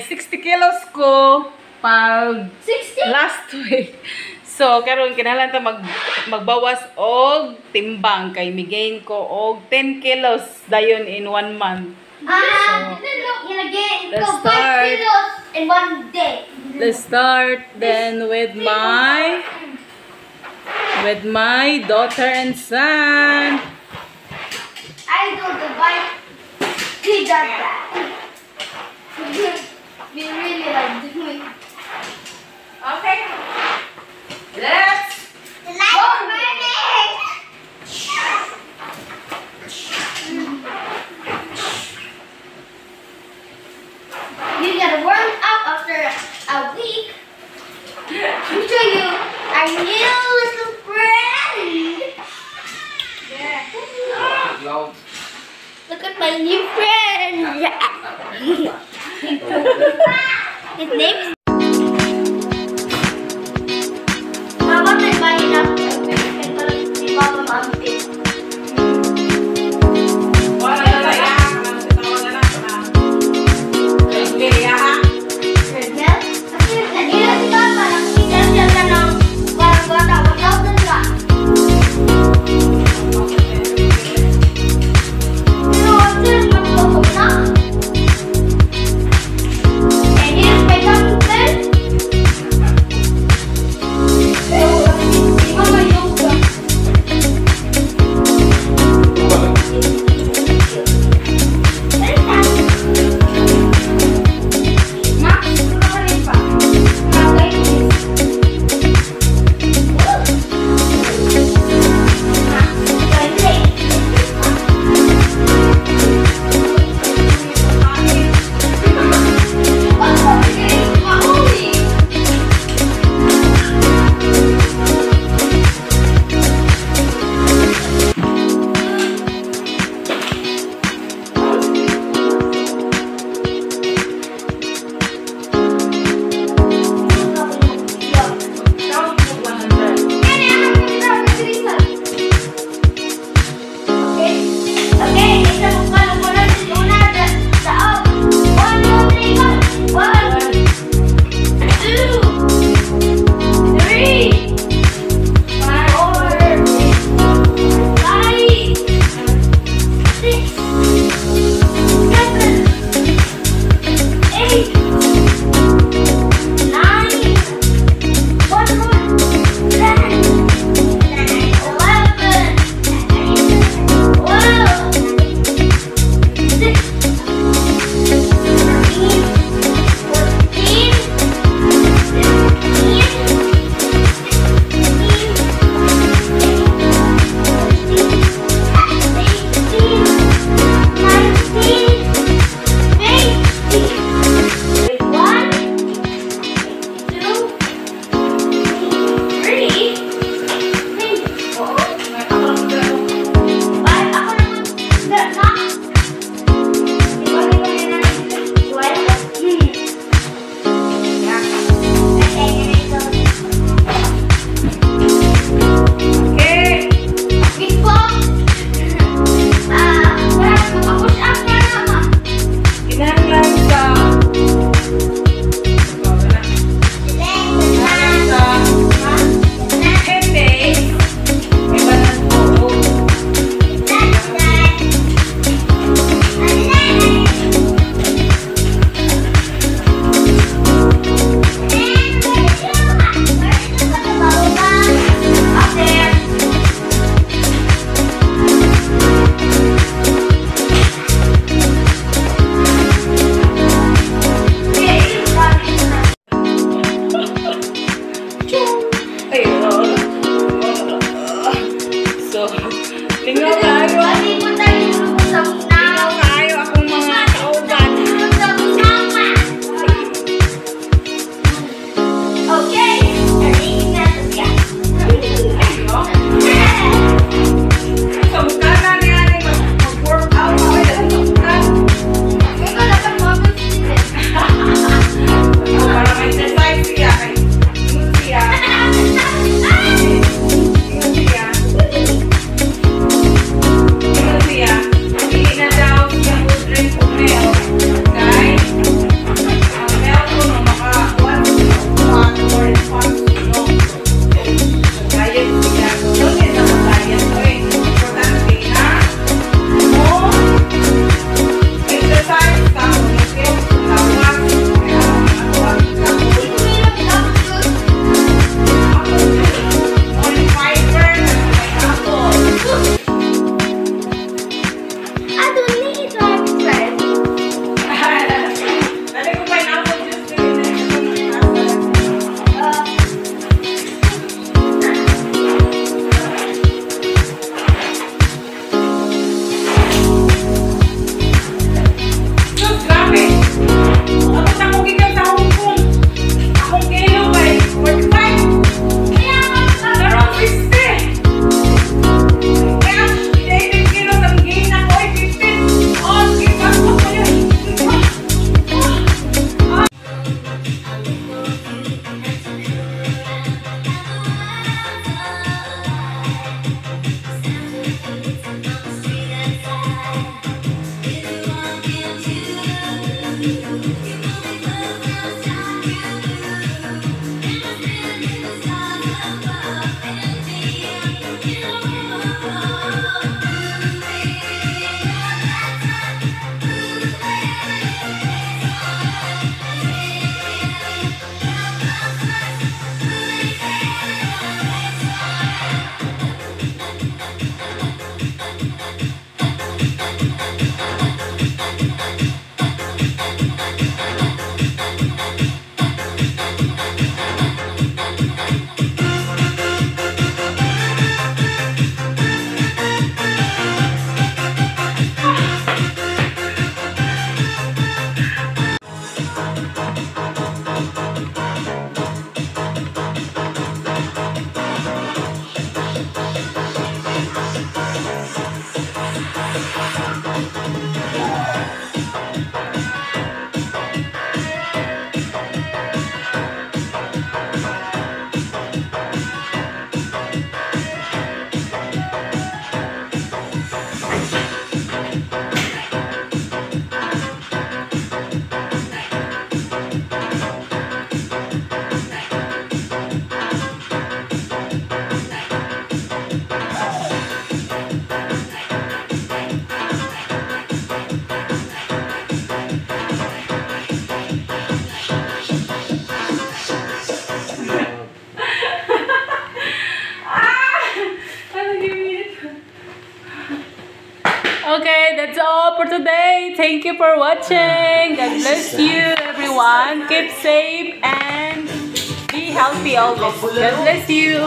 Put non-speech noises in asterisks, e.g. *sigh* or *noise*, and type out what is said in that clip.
kay 60 kilos ko pag 60? last week. So, karon kinahanglan ta mag magbawas og timbang kay migain ko og 10 kilos dayon in one month. Ah, ilagay let's ko 5 start. kilos in one day. Let's start then with my with my daughter and son. I do the bike. He does that. Look at my new friend. *laughs* *laughs* His name is. Okay, that's all for today. Thank you for watching. God bless you, everyone. Keep safe and be healthy always. God bless you.